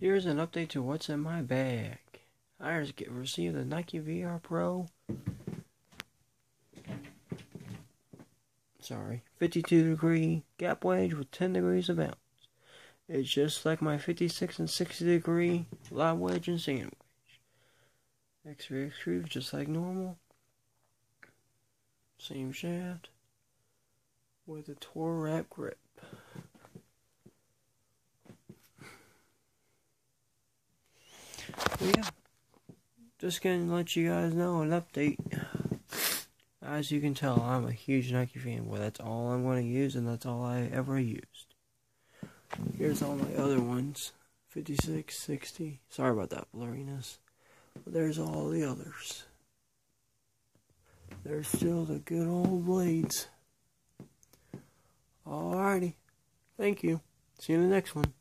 Here's an update to what's in my bag. I just get received the Nike VR Pro. Sorry, 52 degree gap wedge with 10 degrees of bounce. It's just like my 56 and 60 degree live wedge and sand wedge. X-ray extrude just like normal. Same shaft with a tour wrap grip. Yeah, just gonna let you guys know an update. As you can tell, I'm a huge Nike fanboy. That's all I'm going to use, and that's all I ever used. Here's all my other ones 56, 60. Sorry about that blurriness. But there's all the others. There's still the good old blades. Alrighty. Thank you. See you in the next one.